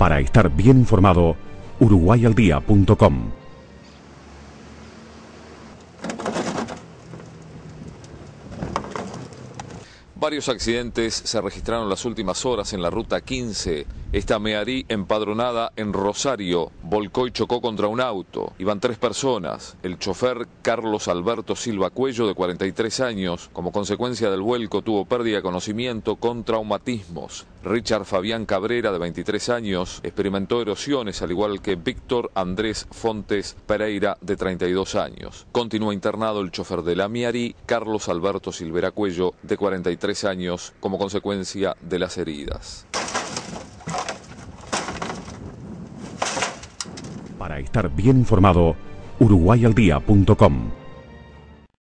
Para estar bien informado, uruguayaldía.com. Varios accidentes se registraron las últimas horas en la ruta 15. Esta Mearí empadronada en Rosario volcó y chocó contra un auto. Iban tres personas. El chofer Carlos Alberto Silva Cuello, de 43 años, como consecuencia del vuelco tuvo pérdida de conocimiento con traumatismos. Richard Fabián Cabrera, de 23 años, experimentó erosiones, al igual que Víctor Andrés Fontes Pereira, de 32 años. Continúa internado el chofer de la Miari, Carlos Alberto Silvera Cuello, de 43 años, como consecuencia de las heridas. Para estar bien informado, uruguayaldía.com.